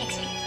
Pixie.